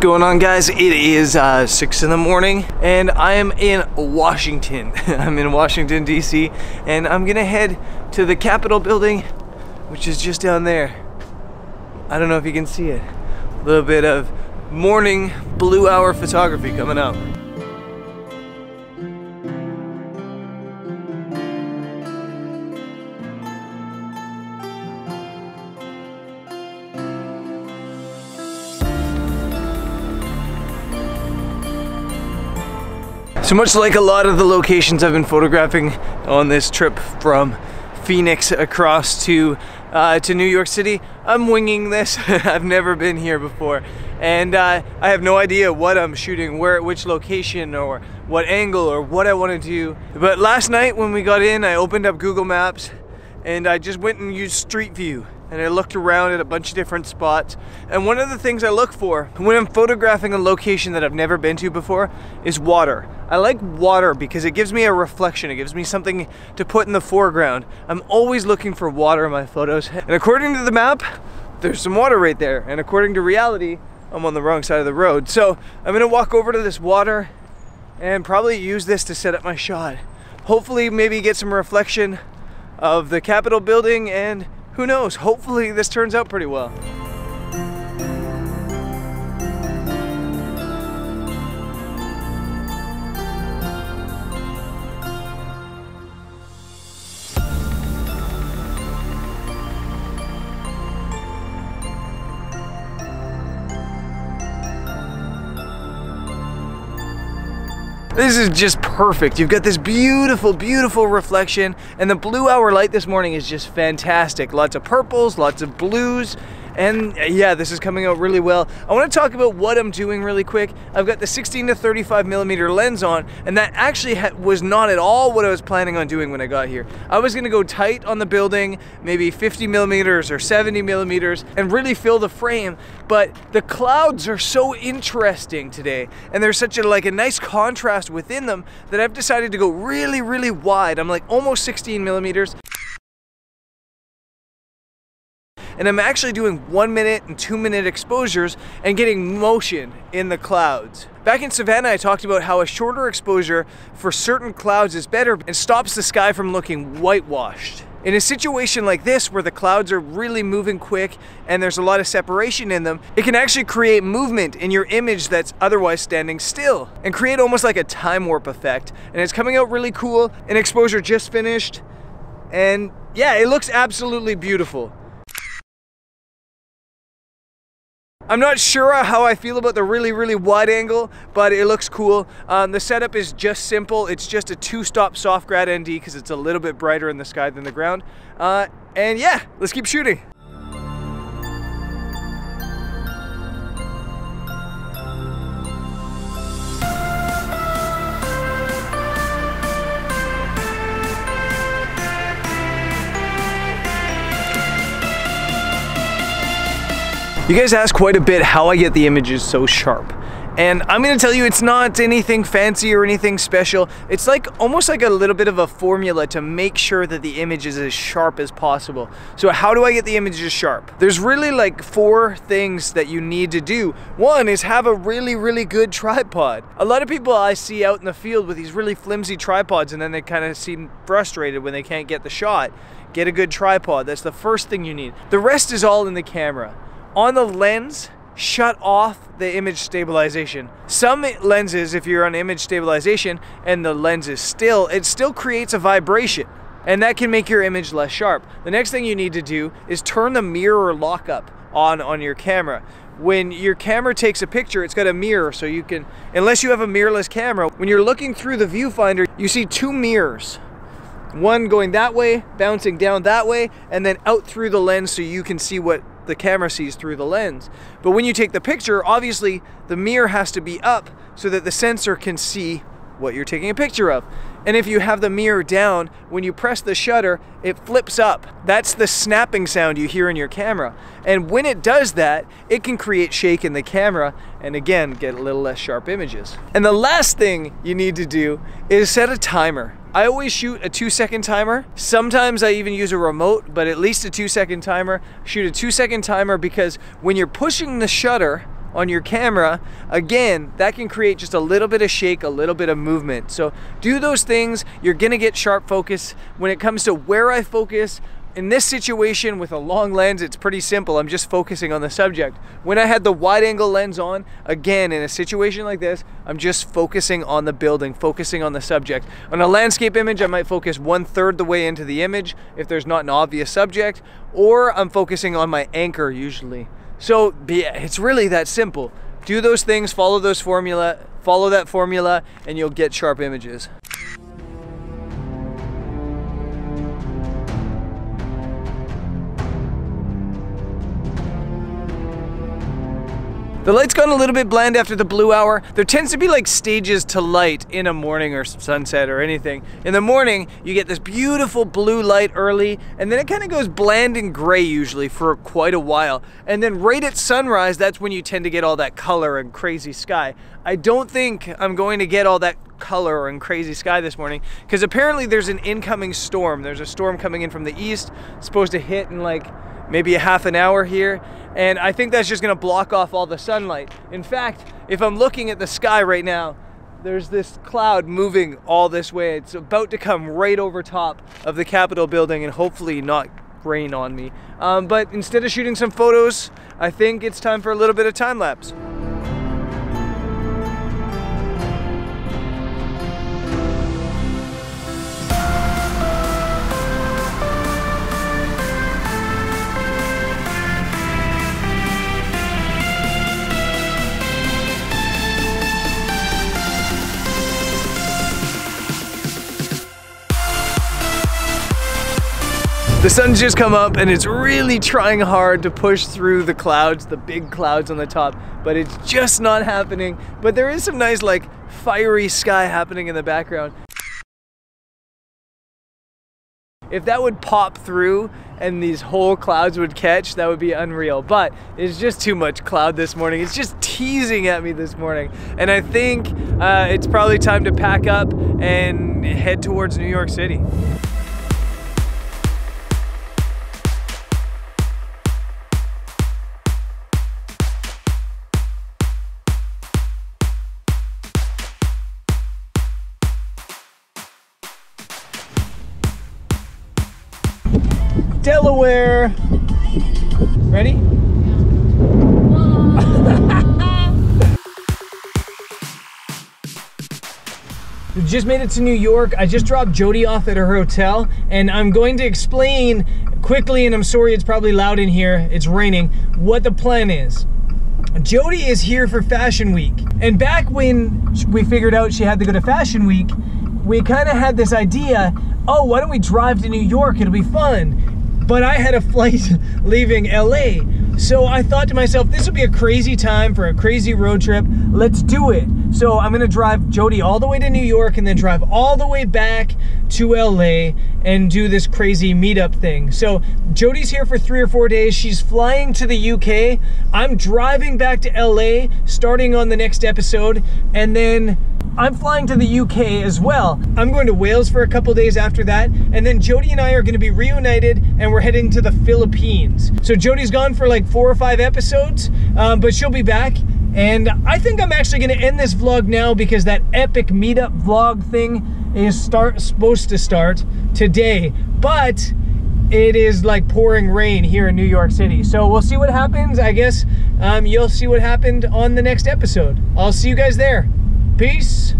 going on guys? It is uh, 6 in the morning and I am in Washington. I'm in Washington DC and I'm gonna head to the Capitol building which is just down there. I don't know if you can see it. A little bit of morning blue hour photography coming up. So much like a lot of the locations I've been photographing on this trip from Phoenix across to uh, to New York City, I'm winging this. I've never been here before, and uh, I have no idea what I'm shooting, where, which location, or what angle, or what I want to do. But last night when we got in, I opened up Google Maps, and I just went and used Street View and I looked around at a bunch of different spots. And one of the things I look for when I'm photographing a location that I've never been to before is water. I like water because it gives me a reflection. It gives me something to put in the foreground. I'm always looking for water in my photos. And according to the map, there's some water right there. And according to reality, I'm on the wrong side of the road. So I'm gonna walk over to this water and probably use this to set up my shot. Hopefully maybe get some reflection of the Capitol building and who knows? Hopefully this turns out pretty well. This is just perfect. You've got this beautiful, beautiful reflection and the blue hour light this morning is just fantastic. Lots of purples, lots of blues, and uh, yeah, this is coming out really well. I want to talk about what I'm doing really quick. I've got the 16 to 35 millimeter lens on, and that actually was not at all what I was planning on doing when I got here. I was going to go tight on the building, maybe 50 millimeters or 70 millimeters, and really fill the frame. But the clouds are so interesting today, and there's such a like a nice contrast within them that I've decided to go really, really wide. I'm like almost 16 millimeters and I'm actually doing one minute and two minute exposures and getting motion in the clouds. Back in Savannah, I talked about how a shorter exposure for certain clouds is better and stops the sky from looking whitewashed. In a situation like this where the clouds are really moving quick and there's a lot of separation in them, it can actually create movement in your image that's otherwise standing still and create almost like a time warp effect. And it's coming out really cool. An exposure just finished and yeah, it looks absolutely beautiful. I'm not sure how I feel about the really, really wide angle, but it looks cool. Um, the setup is just simple. It's just a two-stop soft grad ND because it's a little bit brighter in the sky than the ground. Uh, and yeah, let's keep shooting. You guys ask quite a bit how I get the images so sharp. And I'm gonna tell you it's not anything fancy or anything special. It's like almost like a little bit of a formula to make sure that the image is as sharp as possible. So how do I get the images sharp? There's really like four things that you need to do. One is have a really, really good tripod. A lot of people I see out in the field with these really flimsy tripods and then they kind of seem frustrated when they can't get the shot. Get a good tripod, that's the first thing you need. The rest is all in the camera on the lens, shut off the image stabilization. Some lenses, if you're on image stabilization and the lens is still, it still creates a vibration and that can make your image less sharp. The next thing you need to do is turn the mirror lockup on on your camera. When your camera takes a picture, it's got a mirror so you can, unless you have a mirrorless camera, when you're looking through the viewfinder, you see two mirrors. One going that way, bouncing down that way, and then out through the lens so you can see what the camera sees through the lens. But when you take the picture, obviously the mirror has to be up so that the sensor can see what you're taking a picture of. And if you have the mirror down, when you press the shutter, it flips up. That's the snapping sound you hear in your camera. And when it does that, it can create shake in the camera and again, get a little less sharp images. And the last thing you need to do is set a timer. I always shoot a two second timer. Sometimes I even use a remote, but at least a two second timer. Shoot a two second timer because when you're pushing the shutter on your camera, again, that can create just a little bit of shake, a little bit of movement. So do those things, you're gonna get sharp focus. When it comes to where I focus, in this situation with a long lens, it's pretty simple. I'm just focusing on the subject. When I had the wide angle lens on, again, in a situation like this, I'm just focusing on the building, focusing on the subject. On a landscape image, I might focus one third the way into the image if there's not an obvious subject, or I'm focusing on my anchor usually. So yeah, it's really that simple. Do those things, follow those formula, follow that formula, and you'll get sharp images. The light's gone a little bit bland after the blue hour. There tends to be like stages to light in a morning or sunset or anything. In the morning, you get this beautiful blue light early, and then it kind of goes bland and gray usually for quite a while. And then right at sunrise, that's when you tend to get all that color and crazy sky. I don't think I'm going to get all that color and crazy sky this morning because apparently there's an incoming storm. There's a storm coming in from the east, supposed to hit in like maybe a half an hour here. And I think that's just gonna block off all the sunlight. In fact, if I'm looking at the sky right now, there's this cloud moving all this way. It's about to come right over top of the Capitol building and hopefully not rain on me. Um, but instead of shooting some photos, I think it's time for a little bit of time lapse. The sun's just come up and it's really trying hard to push through the clouds, the big clouds on the top, but it's just not happening. But there is some nice like fiery sky happening in the background. If that would pop through and these whole clouds would catch, that would be unreal. But it's just too much cloud this morning. It's just teasing at me this morning. And I think uh, it's probably time to pack up and head towards New York City. Delaware. Ready? just made it to New York. I just dropped Jody off at her hotel and I'm going to explain quickly, and I'm sorry it's probably loud in here, it's raining, what the plan is. Jody is here for Fashion Week. And back when we figured out she had to go to Fashion Week, we kind of had this idea, oh, why don't we drive to New York? It'll be fun but I had a flight leaving LA. So I thought to myself, this would be a crazy time for a crazy road trip. Let's do it. So I'm gonna drive Jody all the way to New York and then drive all the way back to LA and do this crazy meetup thing. So Jody's here for three or four days. She's flying to the UK. I'm driving back to LA, starting on the next episode, and then I'm flying to the UK as well. I'm going to Wales for a couple days after that, and then Jody and I are gonna be reunited and we're heading to the Philippines. So Jody's gone for like four or five episodes, um, but she'll be back. And I think I'm actually gonna end this vlog now because that epic meetup vlog thing is start supposed to start today. But it is like pouring rain here in New York City. So we'll see what happens. I guess um, you'll see what happened on the next episode. I'll see you guys there. Peace.